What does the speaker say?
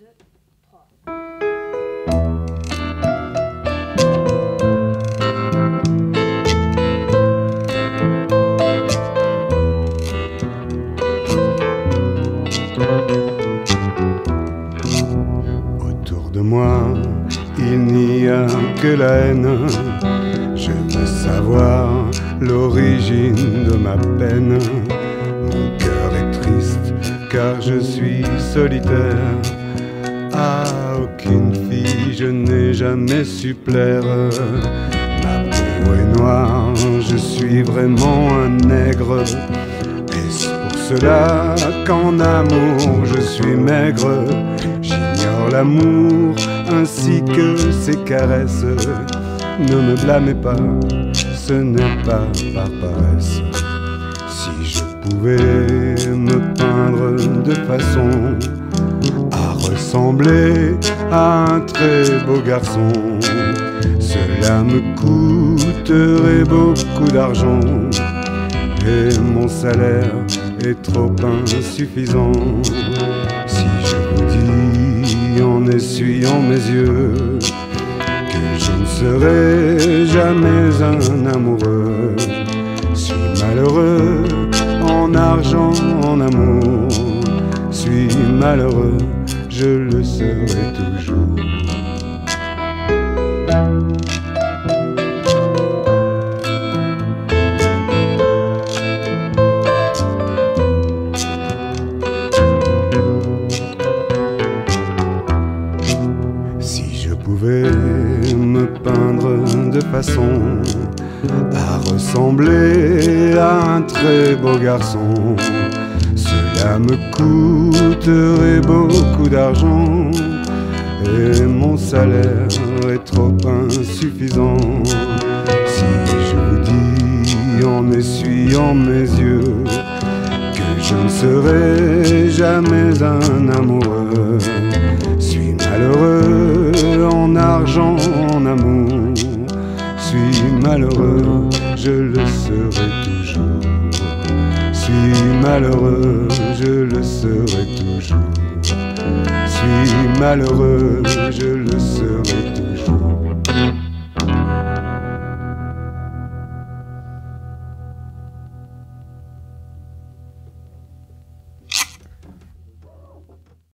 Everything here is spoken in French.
Autour de moi, il n'y a que la haine. Je veux savoir l'origine de ma peine. Mon cœur est triste car je suis solitaire. Aucune fille je n'ai jamais su plaire. Ma peau est noire, je suis vraiment un nègre. Est-ce pour cela qu'en amour je suis maigre? J'ignore l'amour ainsi que ses caresses. Ne me blâmez pas, ce n'est pas par paresse. Si je pouvais me peindre de façon à ressembler à un très beau garçon, cela me coûterait beaucoup d'argent. Et mon salaire est trop insuffisant. Si je vous dis en essuyant mes yeux que je ne serai jamais un amoureux, suis malheureux en argent, en amour, suis malheureux, je le serai toujours. Si je pouvais me peindre de façon à ressembler à un très beau garçon, cela me coûterait beaucoup d'argent et mon salaire est trop insuffisant. Si je vous dis en essuyant mes yeux que je ne serai jamais un amoureux, suis malheureux en argent, en amour, suis malheureux, je le serai toujours. Malheureux, je le serai toujours. Suis malheureux, je le serai toujours.